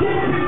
Yeah.